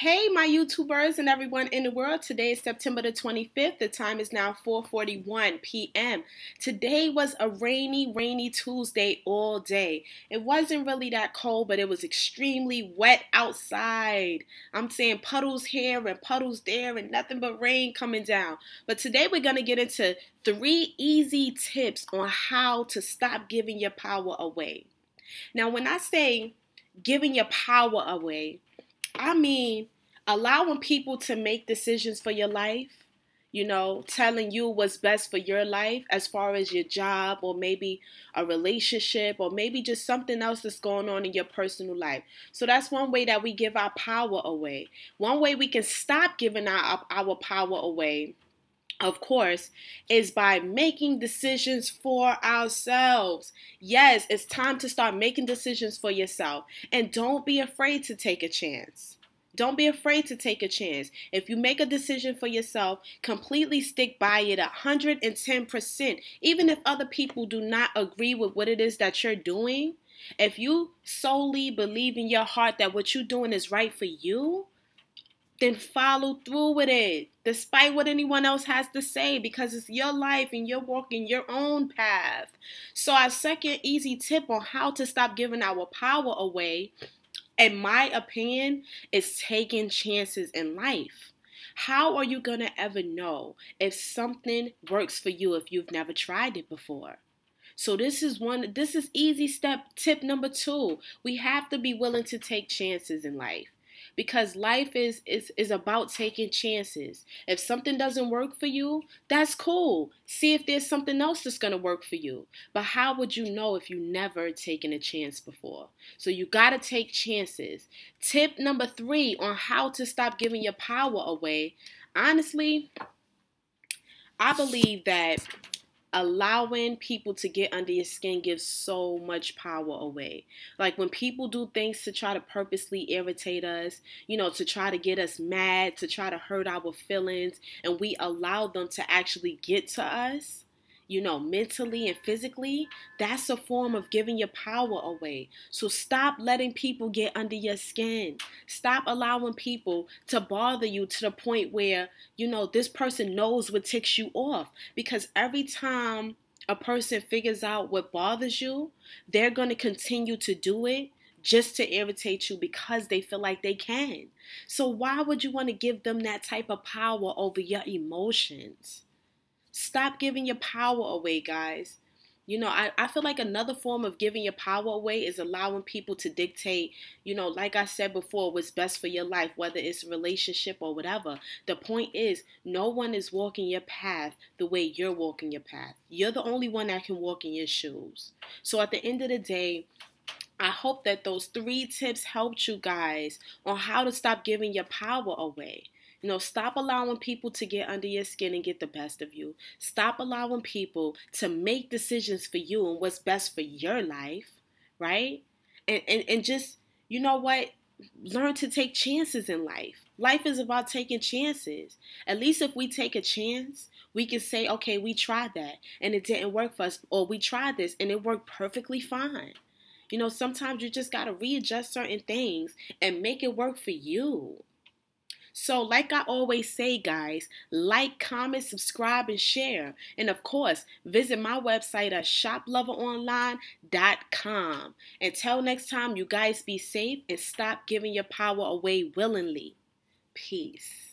Hey, my YouTubers and everyone in the world. Today is September the 25th. The time is now 4:41 p.m. Today was a rainy, rainy Tuesday all day. It wasn't really that cold, but it was extremely wet outside. I'm saying puddles here and puddles there and nothing but rain coming down. But today we're going to get into three easy tips on how to stop giving your power away. Now, when I say giving your power away, I mean, allowing people to make decisions for your life, you know, telling you what's best for your life as far as your job or maybe a relationship or maybe just something else that's going on in your personal life. So that's one way that we give our power away. One way we can stop giving our, our power away of course, is by making decisions for ourselves. Yes, it's time to start making decisions for yourself. And don't be afraid to take a chance. Don't be afraid to take a chance. If you make a decision for yourself, completely stick by it 110%. Even if other people do not agree with what it is that you're doing, if you solely believe in your heart that what you're doing is right for you, then follow through with it despite what anyone else has to say because it's your life and you're walking your own path. So, our second easy tip on how to stop giving our power away, in my opinion, is taking chances in life. How are you going to ever know if something works for you if you've never tried it before? So this is one this is easy step tip number 2. We have to be willing to take chances in life because life is is is about taking chances. If something doesn't work for you, that's cool. See if there's something else that's going to work for you. But how would you know if you never taken a chance before? So you got to take chances. Tip number 3 on how to stop giving your power away. Honestly, I believe that allowing people to get under your skin gives so much power away. Like when people do things to try to purposely irritate us, you know, to try to get us mad, to try to hurt our feelings, and we allow them to actually get to us, you know, mentally and physically, that's a form of giving your power away. So stop letting people get under your skin. Stop allowing people to bother you to the point where, you know, this person knows what ticks you off. Because every time a person figures out what bothers you, they're going to continue to do it just to irritate you because they feel like they can. So, why would you want to give them that type of power over your emotions? Stop giving your power away, guys. You know, I, I feel like another form of giving your power away is allowing people to dictate, you know, like I said before, what's best for your life, whether it's a relationship or whatever. The point is, no one is walking your path the way you're walking your path. You're the only one that can walk in your shoes. So at the end of the day, I hope that those three tips helped you guys on how to stop giving your power away. You know, stop allowing people to get under your skin and get the best of you. Stop allowing people to make decisions for you and what's best for your life, right? And and, and just, you know what? Learn to take chances in life. Life is about taking chances. At least if we take a chance, we can say, okay, we tried that and it didn't work for us, or we tried this and it worked perfectly fine. You know, sometimes you just got to readjust certain things and make it work for you. So, like I always say, guys, like, comment, subscribe, and share. And of course, visit my website at shoploveronline.com. Until next time, you guys be safe and stop giving your power away willingly. Peace.